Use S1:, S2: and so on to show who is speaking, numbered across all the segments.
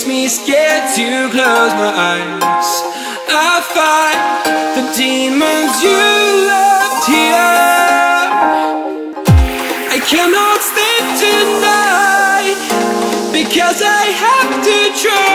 S1: makes me scared to close my eyes. I fight the demons you left here. I cannot sleep tonight because I have to try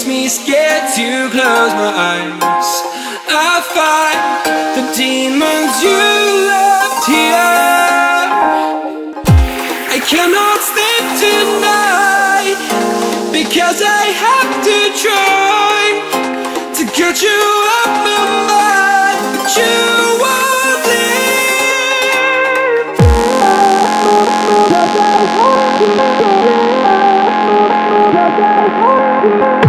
S1: makes me scared to close my eyes. I fight the demons you left here. I cannot sleep tonight because I have to try to get you off my mind, but you won't leave.